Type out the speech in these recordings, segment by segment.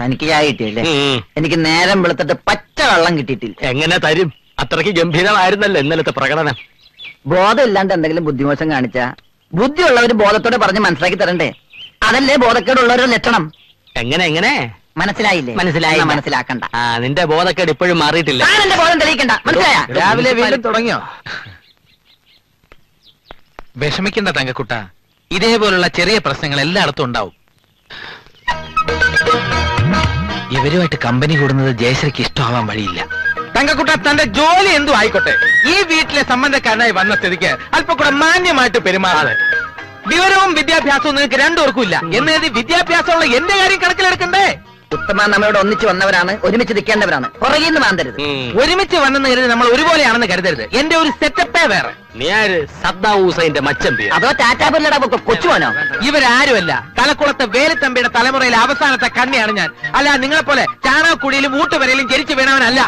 തനിക്ക് ചായ കിട്ടിയല്ലേ? എനിക്ക് നേരം വെളുത്തിട്ട് പച്ച വെള്ളം കിട്ടിയിട്ടില്ല. എങ്ങനെ തരും? അത്രയ്ക്ക് ഗംഭീരമായിരുന്നല്ലോ ഇന്നലത്തെ പ്രകടനം. ബോധം ഇല്ലാണ്ട് എന്തെങ്കിലും ബുദ്ധിമോശം കാണിച്ച? ബുദ്ധിയുള്ളവര് ബോധത്തോടെ പറഞ്ഞ് മനസ്സിലാക്കി തരണ്ടേ? അതല്ലേ ബോധക്കേടുള്ളവരുടെ ലക്ഷണം? എങ്ങനെ എങ്ങനെ? മനസ്സിലായില്ലേ? മനസ്സിലായി മനസ്സിലാക്കണ്ട. ആ നിന്റെ ബോധക്കേട് ഇപ്പോഴും മാറിയിട്ടില്ല. ബോധം തെളിയിക്കണ്ട. മനസ്സിലായ? രാവിലെ വീണ്ടും തുടങ്ങിയോ? വിഷമിക്കണ്ട തങ്കക്കുട്ട. ഇതേപോലുള്ള ചെറിയ പ്രശ്നങ്ങൾ എല്ലായിടത്തും ഉണ്ടാവും. ഇവരുമായിട്ട് കമ്പനി കൂടുന്നത് ജയശ്രീക്ക് ഇഷ്ടമാവാൻ വഴിയില്ല. തങ്കക്കുട്ട തന്റെ ജോലി എന്തു ആയിക്കോട്ടെ. ഈ വീട്ടിലെ സംബന്ധക്കാരനായി വന്ന സ്ഥിതിക്ക് അല്പം കൂടെ മാന്യമായിട്ട് പെരുമാറാതെ. വിവരവും വിദ്യാഭ്യാസവും നിങ്ങൾക്ക് രണ്ടുപേർക്കും ഇല്ല. എന്ന് വിദ്യാഭ്യാസമുള്ള എന്റെ കാര്യം കണക്കിലെടുക്കണ്ടേ? ഉത്തമ നമ്മളോട് ഒന്നിച്ച് വന്നവരാണ് ഒരുമിച്ച് നിൽക്കേണ്ടവരാണ്. പുറകിൽ നിന്ന് മാന്തരുത് ഒരുമിച്ച് വന്നെന്ന് കരുതി നമ്മൾ ഒരുപോലെയാണെന്ന് കരുതരുത്. എന്റെ ഒരു സെറ്റപ്പേ വേറെ. നീ ആര്? സദ്ദാം ഹുസൈന്റെ മച്ചമ്പിയ അതോ ടാറ്റാബില്ലട കൊച്ചുവാനോ ഇവരാരുമല്ല. തലക്കുളത്തെ വേലത്തമ്പിയുടെ തലമുറയിലെ അവസാനത്തെ കണ്ണിയാണ് ഞാൻ. അല്ല നിങ്ങളെ പോലെ ചാണകക്കുടിയിലും ഊട്ടുവരയിലും ജനിച്ചു വീണവനല്ല.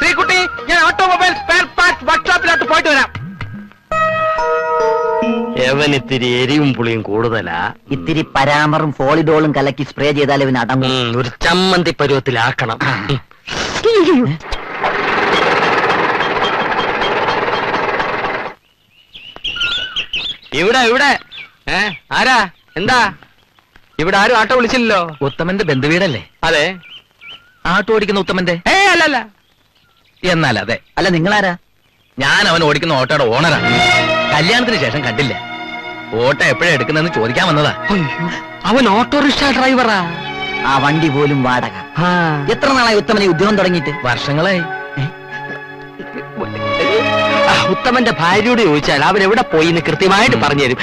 ശ്രീകുട്ടി ഞാൻ ഓട്ടോമൊബൈൽ സ്പെയർ പാർട്സ് വർക്ക്ഷോപ്പിലോട്ട് പോയിട്ട് വരാം. എവൻ ഇത്തിരി എരിവും പുളിയും കൂടുതലാ. ഇത്തിരി പരാമറും ഫോളിഡോളും കലക്കി സ്പ്രേ ചെയ്താൽ ഇവൻ അടങ്ങും. ഉം, ഒരു ചമ്മന്തി പരുവത്തിലാക്കണം. ഇവിടെ ഇവിടെ. ഏ ആരാ? എന്താ? ഇവിടെ ആരും ആട്ടോ വിളിച്ചില്ലല്ലോ? ഉത്തമന്റെ ബന്ധുവീടല്ലേ? അതെ. ആട്ടോ ഓടിക്കുന്ന ഉത്തമന്റെ? ഏ അല്ലല്ല എന്നാൽ അതെ അല്ല നിങ്ങളാരാ? ഞാൻ അവൻ ഓടിക്കുന്ന ഓട്ടോയുടെ ഓണറാണ് കല്യാണത്തിന് ശേഷം കണ്ടില്ല. ഓട്ടോ എപ്പോഴാ എടുക്കുന്നതെന്ന് ചോദിക്കാൻ വന്നതാ അവൻ ഓട്ടോറിക്ഷ ഡ്രൈവറാ ആ വണ്ടി പോലും വാടക എത്ര നാളായി ഉത്തമനെ ഉദ്യോഗം തുടങ്ങിയിട്ട് വർഷങ്ങളായി ഉത്തമന്റെ ഭാര്യയോട് ചോദിച്ചാൽ അവൻ എവിടെ പോയി എന്ന് കൃത്യമായിട്ട് പറഞ്ഞു തരും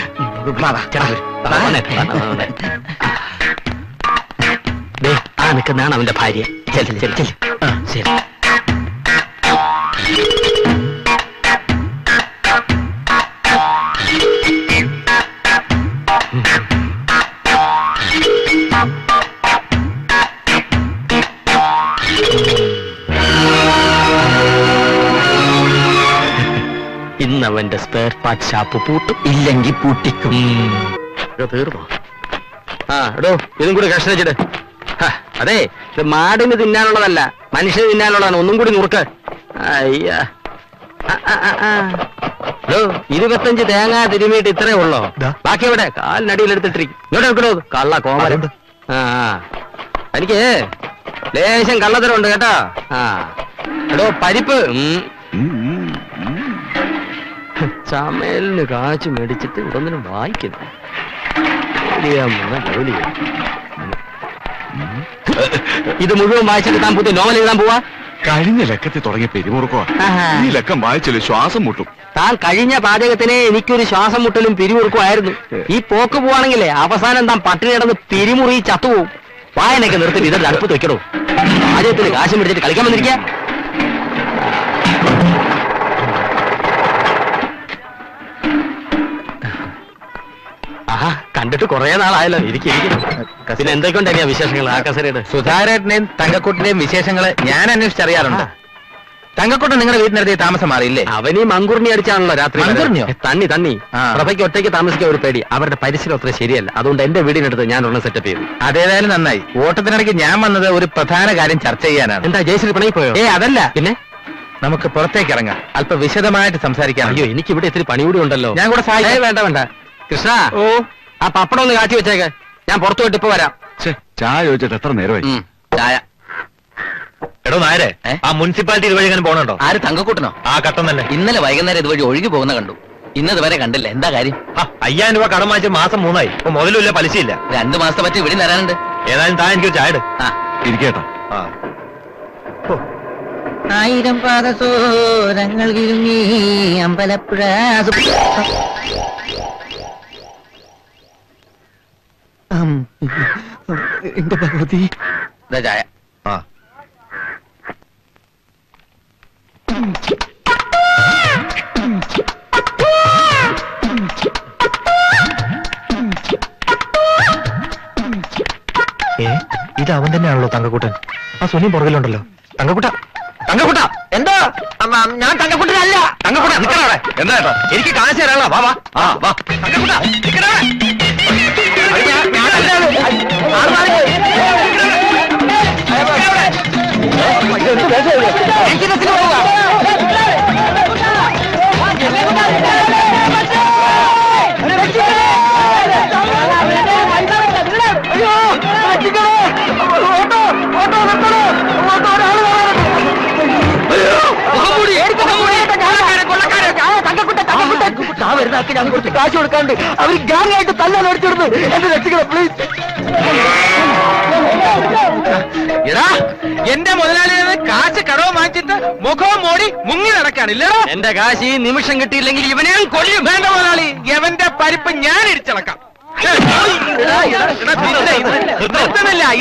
ആ നിൽക്കുന്നതാണ് അവന്റെ ഭാര്യ ചെല്ല്, ചെല്ല്, ചെല്ല്. ആ, ശരി ഇന്ന് അവന്റെ സ്പെയർ പാർട്ട് ഷാപ്പ് പൂട്ടും. ഇല്ലെങ്കിൽ പൂട്ടിക്കും. ഇത് തീർന്നോ? ആ എടോ ഇതും കൂടി കഷ്ണിച്ചിട്ട് അതെ ഇത് മാടിന് തിന്നാനുള്ളതല്ല മനുഷ്യന് തിന്നാനുള്ളതാണ്. ഒന്നും കൂടി നുറുക്ക്. അയ്യ. ഇരുപത്തഞ്ച് തേങ്ങ തിരുമിയിട്ട് ഇത്രേ ഉള്ളോ? ബാക്കി എവിടെ? കാലിനടിയിലെടുത്തിട്ടിരിക്കും ഇങ്ങോട്ട് എടുക്കണോ കള്ള കോമരം ആ എനിക്ക് ലേശം കള്ളത്തരമുണ്ട് കേട്ടോ. ആ. എടോ പരിപ്പ്. ഉം. കാച്ച് മേടിച്ചിട്ട് ഇതൊന്നിനും വായിക്കുന്നു. ഇത് മുഴുവൻ വായിച്ചിട്ട് താൻ പുതിയ നോവൽ എഴുതാൻ പോവാ? കഴിഞ്ഞ ലക്കത്തിൽ തുടങ്ങിയ പിരിമുറുക്കോ. ഈ ലക്കം വായിച്ചല്ലോ ശ്വാസം മുട്ടും. താൻ കഴിഞ്ഞ പാചകത്തിന് എനിക്കൊരു ശ്വാസം മുട്ടലും പിരിമുറുക്കുമായിരുന്നു. ഈ പോക്ക് പോവാണെങ്കിലേ അവസാനം താൻ പട്ടിണി കിടന്ന് പിരിമുറി ചത്തുപോകും വായനയൊക്കെ നിർത്തി ഇതെല്ലാം അടുപ്പത്ത് വെക്കണോ? പാചകത്തിന് കാശ് മേടിച്ചിട്ട് കളിക്കാൻ വന്നിരിക്കുക കണ്ടിട്ട് കുറെ നാളായല്ലോ ഇരിക്കും പിന്നെ എന്തൊക്കെയുണ്ടാക്കിയ വിശേഷങ്ങൾ ആ കസരയുടെ? സുധാരേട്ടനെയും തങ്കക്കുട്ടിന്റെയും വിശേഷങ്ങൾ ഞാൻ അന്വേഷിച്ചറിയാറുണ്ട്. തങ്കക്കുട്ടൻ നിങ്ങളുടെ വീട്ടിനടുത്ത് താമസം മാറിയില്ലേ? അവനീ മങ്കുറിനി അടിച്ചാണല്ലോ രാത്രി മങ്കുറിനിയോ? ഏ, തണ്ണി തണ്ണി ആ. പ്രഭയ്ക്ക് ഒറ്റയ്ക്ക് താമസിക്കാൻ ഒരു പേടി. അവരുടെ പരിസരം അത്ര ശരിയല്ല. അതുകൊണ്ട് എന്റെ വീടിനടുത്ത് ഞാൻ ഒരെണ്ണം സെറ്റപ്പ് ചെയ്തു. അതേതായാലും നന്നായി. ഓട്ടത്തിനിടയ്ക്ക് ഞാൻ വന്നത് ഒരു പ്രധാന കാര്യം ചർച്ച ചെയ്യാനാണ്. എന്താ ജയശ്രീ പണി പോയോ? ഏ അതല്ല. പിന്നെ? നമുക്ക് പുറത്തേക്ക് ഇറങ്ങാം. അല്പം വിശദമായിട്ട് സംസാരിക്കാം. അയ്യോ എനിക്ക് ഇവിടെ ഇത്തിരി പണി കൂടി ഉണ്ടല്ലോ. ഞാൻ കൂടെ സഹായിക്കാം. ഏയ്, വേണ്ട വേണ്ട. കൃഷ്ണ. ഓ. ആ പപ്പടം ഒന്ന് കാച്ചി വെച്ചേക്ക്. ഞാൻ പുറത്തു പോയിട്ട് ഇപ്പൊ വരാം. ചായ ചോദിച്ചിട്ട് എത്ര നേരമായി ഉം, ചായ. എടോ നായരെ ഏ? ആ മുനിസിപ്പാലിറ്റി ഇതുവഴി എങ്ങനെ പോണുണ്ടോ? ആര് തങ്കക്കൂട്ടനോ? ആ കട്ടം തന്നെ. ഇന്നലെ വൈകുന്നേരം ഇതുവഴി ഒഴുകി പോകുന്ന കണ്ടു. ഇന്നത് വരെ കണ്ടില്ല. എന്താ കാര്യം? അയ്യായിരം രൂപ കടം വാങ്ങിച്ച് മാസം മൂന്നായി. ഇപ്പൊ മുതലുമില്ല പലിശയില്ല. രണ്ടു മാസത്തെ പറ്റി ഇവിടെ തരാനുണ്ട്. ഏതായാലും താൻ എനിക്ക് ചായ ആ. ഇരിക്കേട്ടാ ആയിരം പാദസോരങ്ങൾ വിരുങ്ങി അമ്പലപ്പുഴ എന്റെ ഭഗവതി. ചായ. ആ. ഏ ഇത് അവൻ തന്നെയാണല്ലോ തങ്കക്കൂട്ടൻ. ആ സുനിയും പുറകിലുണ്ടല്ലോ. തങ്കക്കൂട്ട തങ്കക്കൂട്ട എന്തോ? ഞാൻ തങ്കക്കുട്ടനല്ല. തങ്കക്കൂട്ട നിക്കണ അവിടെ. എന്താ എനിക്ക് കാശ് തരാനുള്ള വാ വാ. ആ. വാ തങ്കക്കുട്ട നിക്കണ വരുന്നാക്കി ഞാൻ കുറച്ച് കാശ് കൊടുക്കാണ്ട് അവർ ഗ്യാങ് ആയിട്ട് തല്ലാൻ മേടിച്ചിടുന്നു എന്നെ രക്ഷിക്കണം പ്ലീസ് എടാ എന്റെ മുതലാളിയിൽ നിന്ന് കാശ് കടവ് വാങ്ങിച്ചിട്ട് മുഖവും മോടി മുങ്ങി നടക്കാണില്ലടോ എന്റെ കാശ് ഈ നിമിഷം കിട്ടിയില്ലെങ്കിൽ ഇവനെയും കൊല്ലും വേണ്ട മുതലാളി. എവന്റെ പരിപ്പ് ഞാൻ ഇടിച്ചിളക്കാം.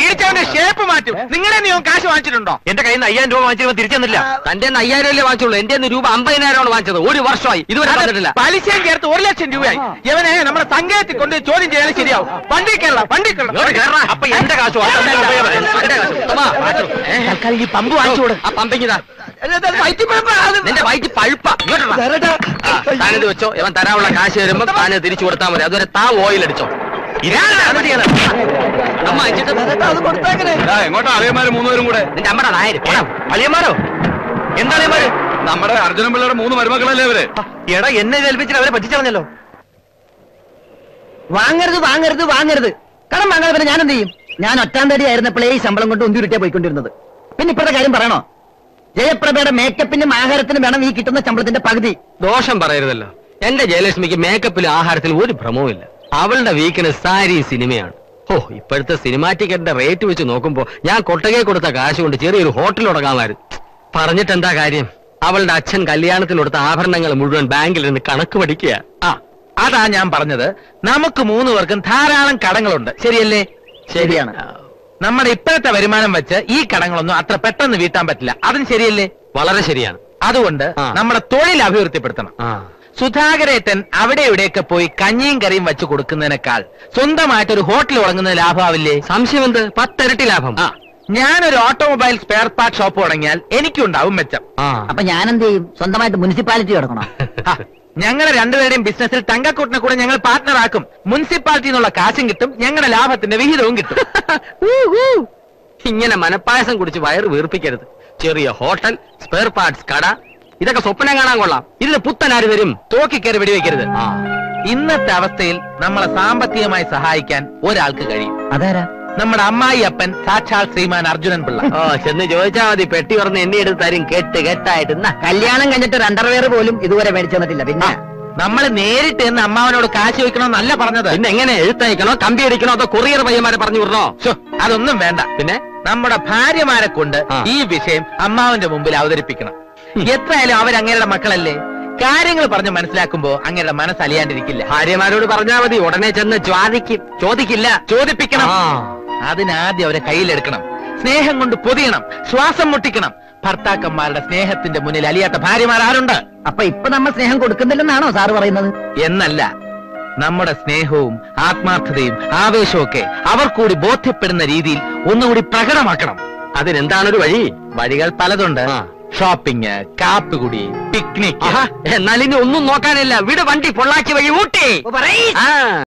ഇടിച്ചവന്റെ ഷേപ്പ് മാറ്റും. നിങ്ങളെ നീ കാശ് വാങ്ങിച്ചിട്ടുണ്ടോ? എന്റെ കയ്യിൽ നിന്ന് അയ്യായിരം രൂപ വാങ്ങിച്ചപ്പോൾ തിരിച്ചെന്നില്ല തന്റെ അയ്യായിരം അല്ലേ വാങ്ങിച്ചുള്ളൂ. എന്റെ രൂപ അമ്പതിനായിരമാണ് വാങ്ങിച്ചത്. ഒരു വർഷമായി. ഇതുവരെ തന്നിട്ടില്ല. പലിശയും ചേർത്ത് ഒരു ലക്ഷം രൂപയായി. ഇവനെ നമ്മുടെ സംഘത്തിൽ കൊണ്ട് ചോദ്യം ചെയ്യാൻ ശരിയാവും. വണ്ടി കേരള വണ്ടി കേരള. അപ്പൊ എന്റെ കാശ്? തൽക്കാലം ഈ പമ്പ് വാങ്ങിച്ചു ആ പമ്പിങ്ങിതാ നിന്റെ വയറ്റ് പഴുപ്പാ. താനത് വെച്ചോ. ഇവൻ തരാനുള്ള കാശ് വരുമ്പോ താന് തിരിച്ചു കൊടുത്താൽ മതി. അതുവരെ താ ഓയിൽ അടിച്ചോ. എങ്ങോട്ടാ അളിയന്മാര് മൂന്നുപേരും കൂടെ? നിന്റെ അമ്മയുടെ നായര്. അളിയന്മാരോ? എന്താ അളിയന്മാര്? നമ്മുടെ അർജുനൻ പിള്ളയുടെ മൂന്ന് മരുമക്കളല്ലേ അവർ എടാ എന്നെ ഏൽപ്പിച്ചിട്ട് അവരെ പറ്റിച്ചളഞ്ഞല്ലോ വാങ്ങരുത് വാങ്ങരുത് വാങ്ങരുത്. കടം വാങ്ങാതെ പിന്നെ ഞാൻ എന്ത് ചെയ്യും? ഞാൻ ഒറ്റാം തടി ആയിരുന്നപ്പോഴേ ഈ ശമ്പളം കൊണ്ട് ഉന്തിരുട്ടിയാ പോയിക്കൊണ്ടിരുന്നത്. പിന്നെ ഇപ്പോഴത്തെ കാര്യം പറയണോ? ജയപ്രഭയുടെ മേക്കപ്പിനും ആഹാരത്തിനും വേണം ഈ കിട്ടുന്ന ശമ്പളത്തിന്റെ പകുതി. ദോഷം പറയരുതല്ലോ. എന്റെ ജയലക്ഷ്മിക്ക് മേക്കപ്പിലും ആഹാരത്തിലും ഒരു ഭ്രമവും ഇല്ല അവളുടെ വീക്കിന് സാരി സിനിമയാണ്. ഓ ഇപ്പോഴത്തെ സിനിമാ ടിക്കറ്റിന്റെ റേറ്റ് വെച്ച് നോക്കുമ്പോ ഞാൻ കൊട്ടകെ കൊടുത്ത കാശ് കൊണ്ട് ചെറിയൊരു ഹോട്ടൽ തുടങ്ങാമായിരുന്നു. പറഞ്ഞിട്ട് എന്താ കാര്യം? അവളുടെ അച്ഛൻ കല്യാണത്തിന് കൊടുത്ത ആഭരണങ്ങൾ മുഴുവൻ ബാങ്കിൽ നിന്ന് കണക്ക് പഠിക്കുക. ആ അതാ ഞാൻ പറഞ്ഞത്. നമുക്ക് മൂന്ന് പേർക്കും ധാരാളം കടങ്ങളുണ്ട്. ശരിയല്ലേ? ശരിയാണ്. നമ്മുടെ ഇപ്പോഴത്തെ വരുമാനം വെച്ച് ഈ കടങ്ങളൊന്നും അത്ര പെട്ടെന്ന് വീട്ടാൻ പറ്റില്ല. അതും ശരിയല്ലേ? വളരെ ശരിയാണ്. അതുകൊണ്ട്. നമ്മുടെ തൊഴിൽ അഭിവൃദ്ധിപ്പെടുത്തണം. സുധാകരേട്ടൻ അവിടെ ഇവിടെയൊക്കെ പോയി കഞ്ഞിയും കറിയും വെച്ച് കൊടുക്കുന്നതിനേക്കാൾ സ്വന്തമായിട്ട് ഒരു ഹോട്ടൽ തുടങ്ങുന്ന ലാഭമാവില്ലേ? സംശയം എന്ത് പത്തിരട്ടി ലാഭം. ആ ഞാനൊരു ഓട്ടോമൊബൈൽ സ്പെയർ പാർട്ട് ഷോപ്പ് തുടങ്ങിയാൽ എനിക്കുണ്ടാവും മെച്ചം. ആ. അപ്പൊ ഞാൻ എന്ത് ചെയ്യും സ്വന്തമായിട്ട് മുനിസിപ്പാലിറ്റി തുടങ്ങണം? ഞങ്ങളെ രണ്ടുപേരുടെയും ബിസിനസ്സിൽ തങ്കക്കൂട്ടിനെ കൂടെ ഞങ്ങൾ പാർട്ട്ണർ ആക്കും. മുനിസിപ്പാലിറ്റി നിന്നുള്ള കാശും കിട്ടും ഞങ്ങളുടെ ലാഭത്തിന്റെ വിഹിതവും കിട്ടും. ഇങ്ങനെ മനപ്പായസം കുടിച്ച് വയറ് വീർപ്പിക്കരുത്. ചെറിയ ഹോട്ടൽ സ്പെയർ പാർട്സ് കട ഇതൊക്കെ സ്വപ്നം കാണാൻ കൊള്ളാം. ഇതിന് പുത്തൻ ആര് വരും? തോക്കിക്കയറി വെടിവെക്കരുത്. ആ. ഇന്നത്തെ അവസ്ഥയിൽ നമ്മളെ സാമ്പത്തികമായി സഹായിക്കാൻ ഒരാൾക്ക് കഴിയും. അതാരാ? നമ്മുടെ അമ്മായി അപ്പൻ സാക്ഷാൽ ശ്രീമാൻ അർജുനൻ പിള്ള. ഓ ചെന്ന് ചോദിച്ചാ മതി. പെട്ടി പറഞ്ഞ് എന്നെ എടുത്ത് തരും. കെട്ട് കെട്ടായിട്ട്. എന്നാ കല്യാണം കഴിഞ്ഞിട്ട് ഒരു അണ്ടർവെയർ പോലും ഇതുവരെ മേടിച്ചു തന്നിട്ടില്ല. പിന്നെ? നമ്മൾ നേരിട്ട് എന്ന് അമ്മാവനോട് കാശ് വയ്ക്കണമെന്നല്ല പറഞ്ഞത്. പിന്നെ എങ്ങനെ? എഴുത്തയക്കണോ? കമ്പി അടിക്കണോ? അതോ കൊറിയർ പയ്യന്മാരെ പറഞ്ഞു വിടണോ? അതൊന്നും വേണ്ട. പിന്നെ? നമ്മുടെ ഭാര്യമാരെ കൊണ്ട് ഈ വിഷയം അമ്മാവന്റെ മുമ്പിൽ അവതരിപ്പിക്കണം. എത്രയായാലും അവരങ്ങേരുടെ മക്കളല്ലേ? കാര്യങ്ങൾ പറഞ്ഞ് മനസ്സിലാക്കുമ്പോ അങ്ങയുടെ മനസ്സ് അലിയാണ്ടിരിക്കില്ല ഭാര്യമാരോട് പറഞ്ഞാ മതി ഉടനെ ചെന്ന് ചോദിക്കും ചോദിക്കില്ല. ചോദിപ്പിക്കണം. അതിനാദ്യം അവരെ കയ്യിലെടുക്കണം. സ്നേഹം കൊണ്ട് പൊതിയണം. ശ്വാസം മുട്ടിക്കണം. ഭർത്താക്കന്മാരുടെ സ്നേഹത്തിന്റെ മുന്നിൽ അലിയാത്ത ഭാര്യമാർ ആരുണ്ട് അപ്പൊ ഇപ്പൊ നമ്മൾ സ്നേഹം കൊടുക്കുന്നില്ലെന്നാണോ സാറ് പറയുന്നത്? എന്നല്ല. നമ്മുടെ സ്നേഹവും ആത്മാർത്ഥതയും ആവേശവും ഒക്കെ അവർ കൂടി ബോധ്യപ്പെടുന്ന രീതിയിൽ ഒന്നുകൂടി പ്രകടമാക്കണം. അതിനെന്താണൊരു വഴി? വഴികൾ പലതുണ്ട്. ഷോപ്പിംഗ് കാപ്പികുടി പിക്നിക് എന്നാൽ ഇനി ഒന്നും നോക്കാനില്ല. വിട് വണ്ടി പൊള്ളാച്ചി വഴി ഊട്ടി.